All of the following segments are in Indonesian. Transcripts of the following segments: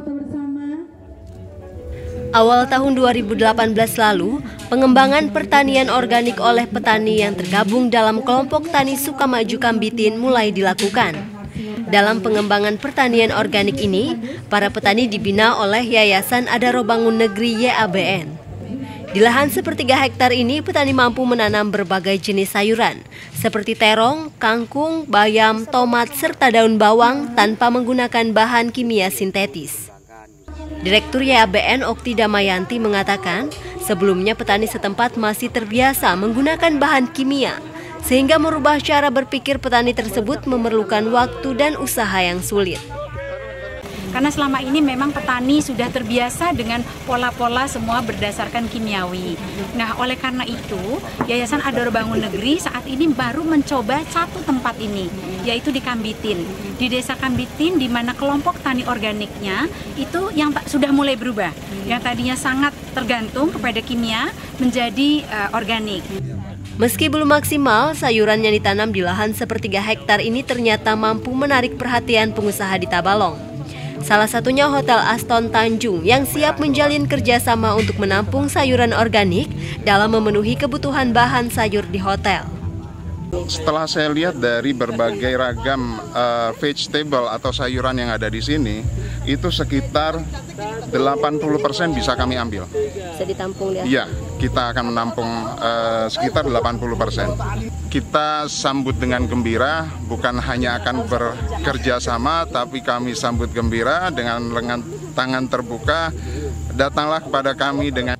foto bersama. Awal tahun 2018 lalu, pengembangan pertanian organik oleh petani yang tergabung dalam kelompok tani Sukamaju Kambitin mulai dilakukan. Dalam pengembangan pertanian organik ini, para petani dibina oleh Yayasan Adaro Bangun Negeri YABN. Di lahan sepertiga hektar ini, petani mampu menanam berbagai jenis sayuran, seperti terong, kangkung, bayam, tomat, serta daun bawang tanpa menggunakan bahan kimia sintetis. Direktur YABN Okti Damayanti mengatakan, sebelumnya petani setempat masih terbiasa menggunakan bahan kimia, sehingga merubah cara berpikir petani tersebut memerlukan waktu dan usaha yang sulit. Karena selama ini memang petani sudah terbiasa dengan pola-pola semua berdasarkan kimiawi. Nah, oleh karena itu, Yayasan Ador Bangun Negeri saat ini baru mencoba satu tempat ini, yaitu di Kambitin. Di Desa Kambitin di mana kelompok tani organiknya itu yang sudah mulai berubah. Yang tadinya sangat tergantung kepada kimia menjadi uh, organik. Meski belum maksimal, sayuran yang ditanam di lahan sepertiga hektar ini ternyata mampu menarik perhatian pengusaha di Tabalong. Salah satunya Hotel Aston Tanjung yang siap menjalin kerjasama untuk menampung sayuran organik dalam memenuhi kebutuhan bahan sayur di hotel. Setelah saya lihat dari berbagai ragam uh, vegetable atau sayuran yang ada di sini, itu sekitar 80% bisa kami ambil. Bisa ditampung ya? Iya, kita akan menampung uh, sekitar 80%. Kita sambut dengan gembira, bukan hanya akan bekerja sama, tapi kami sambut gembira dengan lengan tangan terbuka. Datanglah kepada kami dengan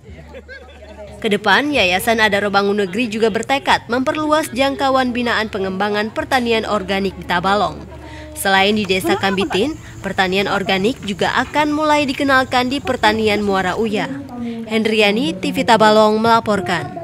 Ke depan, Yayasan Adaro Bangun Negeri juga bertekad memperluas jangkauan binaan pengembangan pertanian organik di Tabalong. Selain di Desa Kambitin, pertanian organik juga akan mulai dikenalkan di pertanian Muara Uya. Hendriani, TV Tabalong melaporkan.